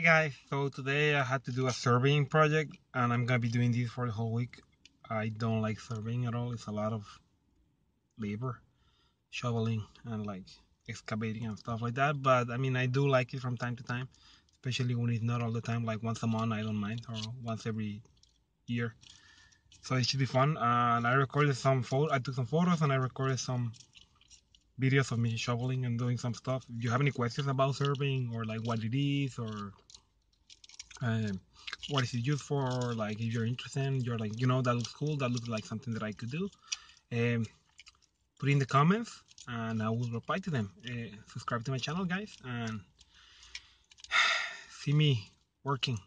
Hey guys, so today I had to do a surveying project and I'm gonna be doing this for the whole week. I don't like surveying at all, it's a lot of labor, shoveling and like excavating and stuff like that. But I mean, I do like it from time to time, especially when it's not all the time, like once a month, I don't mind, or once every year. So it should be fun. And I recorded some photo, I took some photos and I recorded some videos of me shoveling and doing some stuff. If you have any questions about surveying or like what it is or um, what is it used for, like if you're interested, you're like, you know, that looks cool, that looks like something that I could do, um, put in the comments and I will reply to them. Uh, subscribe to my channel, guys, and see me working.